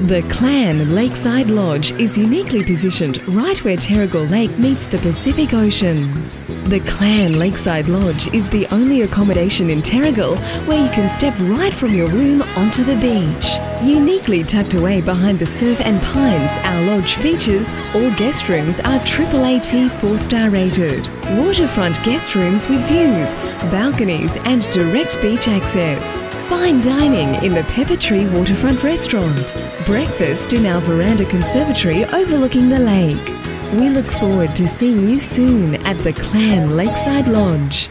The Clan Lakeside Lodge is uniquely positioned right where Terrigal Lake meets the Pacific Ocean. The Clan Lakeside Lodge is the only accommodation in Terrigal where you can step right from your room onto the beach. Uniquely tucked away behind the surf and pines, our lodge features all guest rooms are AAAT 4-star rated. Waterfront guest rooms with views, balconies and direct beach access. Fine dining in the Pepper Tree Waterfront Restaurant. Breakfast in our veranda conservatory overlooking the lake. We look forward to seeing you soon at the Clan Lakeside Lodge.